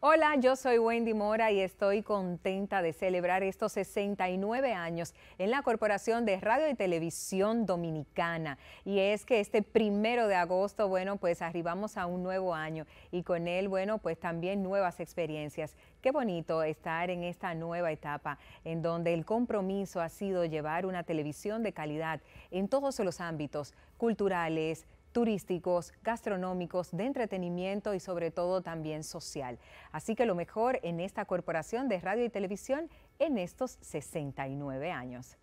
Hola, yo soy Wendy Mora y estoy contenta de celebrar estos 69 años en la Corporación de Radio y Televisión Dominicana. Y es que este primero de agosto, bueno, pues arribamos a un nuevo año y con él, bueno, pues también nuevas experiencias. Qué bonito estar en esta nueva etapa en donde el compromiso ha sido llevar una televisión de calidad en todos los ámbitos culturales, turísticos, gastronómicos, de entretenimiento y sobre todo también social. Así que lo mejor en esta corporación de radio y televisión en estos 69 años.